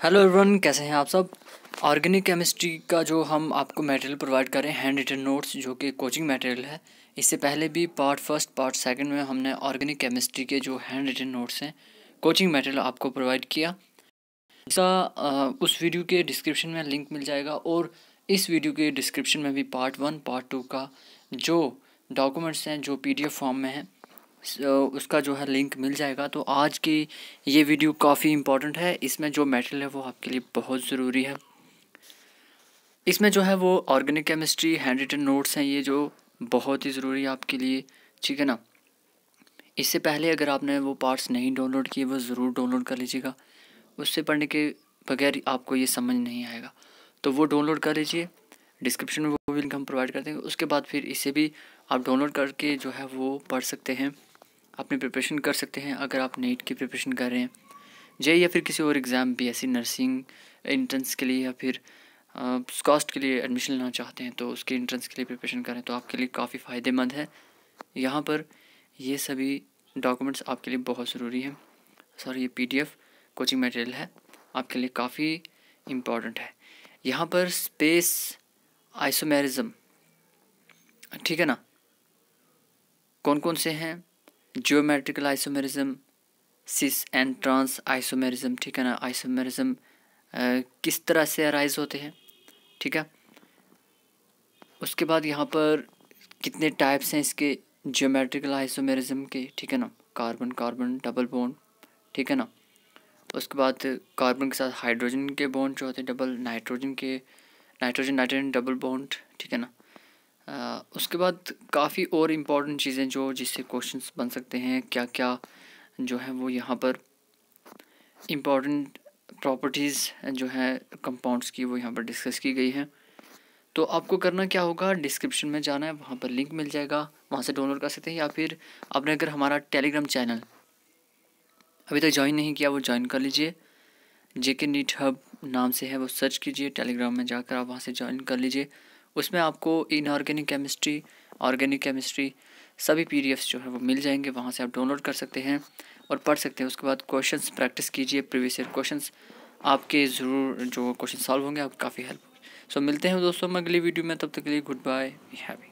Hello everyone कैसे हैं आप सब? ऑर्गेनिक केमिस्ट्री का जो हम आपको मटेरियल प्रोवाइड करें हैंड रिटन नोट्स जो कि कोचिंग मटेरियल है, इससे पहले भी पार्ट फ़र्स्ट पार्ट सेकंड में हमने ऑर्गेनिक केमिस्ट्री के जो हैंड रिटन नोट्स हैं कोचिंग मटेरियल आपको प्रोवाइड किया। इसका उस वीडियो के डिस्क्रिप्शन में लिंक मिल जाएगा और इस वीडियो के डिस्क्रिप्शन में भी पार्ट वन पार्ट टू का जो डॉक्यूमेंट्स हैं, जो पीडीएफ फॉर्म में हैं उसका जो है लिंक मिल जाएगा। तो आज की ये वीडियो काफ़ी इम्पोर्टेंट है। इसमें जो मेटल है वो आपके लिए बहुत ज़रूरी है। इसमें जो है वो organic chemistry handwritten notes हैं। ये जो बहुत ही ज़रूरी है आपके लिए। ठीक है ना? इससे पहले अगर आपने वो पार्ट्स नहीं डाउनलोड किए, वो ज़रूर डाउनलोड कर लीजिएगा। उससे पढ़ने के बगैर आपको ये समझ नहीं आएगा। तो वो डाउनलोड कर लीजिए। डिस्क्रिप्शन में वो भी लिंक हम प्रोवाइड कर देंगे। उसके बाद फिर इसे भी आप डाउनलोड करके जो है वो पढ़ सकते हैं। अपनी प्रिपरेशन कर सकते हैं, अगर आप नीट की प्रिपरेशन कर रहे हैं। जे या फिर किसी और exam B S nursing entrance के लिए या फिर स्कॉस्ट के लिए एडमिशन लेना चाहते हैं तो उसके इंट्रेंस के लिए प्रिपरेशन करें तो आपके लिए काफ़ी फ़ायदेमंद है। यहाँ पर ये सभी डॉक्यूमेंट्स आपके लिए बहुत ज़रूरी हैं। सॉरी ये पीडीएफ कोचिंग मटेरियल है, आपके लिए काफ़ी इंपॉर्टेंट है। यहाँ पर स्पेस आइसोमेरिज्म ठीक है ना? कौन कौन से हैं? Geometrical isomerism cis and trans isomerism ठीक है ना? आइसोमेरिज्म किस तरह से अराइज होते हैं? ठीक है? उसके बाद यहाँ पर कितने टाइप्स हैं इसके जियोमेट्रिकल आइसोमेरिज्म के? ठीक है ना? कार्बन कार्बन डबल बॉन्ड ठीक है ना? उसके बाद कार्बन के साथ हाइड्रोजन के बॉन्ड जो होते हैं डबल नाइट्रोजन के नाइट्रोजन नाइट्रोजन डबल बॉन्ड ठीक है ना? उसके बाद काफ़ी और इंपॉर्टेंट चीज़ें जो जिससे क्वेश्चंस बन सकते हैं क्या क्या जो है वो यहाँ पर इंपॉर्टेंट प्रॉपर्टीज़ जो है कंपाउंड्स की वो यहाँ पर डिस्कस की गई है। तो आपको करना क्या होगा? डिस्क्रिप्शन में जाना है, वहाँ पर लिंक मिल जाएगा। वहाँ से डाउनलोड कर सकते हैं या फिर आपने अगर हमारा टेलीग्राम चैनल अभी तक ज्वाइन नहीं किया, वो ज्वाइन कर लीजिए। जे के नीट हब नाम से है, वो सर्च कीजिए टेलीग्राम में जाकर आप वहाँ से ज्वाइन कर लीजिए। उसमें आपको इनऑर्गेनिक केमिस्ट्री ऑर्गेनिक केमिस्ट्री सभी पी जो है वो मिल जाएँगे, वहाँ से आप डाउनलोड कर सकते हैं और पढ़ सकते हैं। उसके बाद क्वेश्चंस प्रैक्टिस कीजिए प्रीवियस ईयर क्वेश्चंस आपके ज़रूर जो क्वेश्चन सॉल्व होंगे, आपको काफ़ी हेल्प सो मिलते हैं दोस्तों में अगली वीडियो में, तब तक के लिए गुड बाय हैवी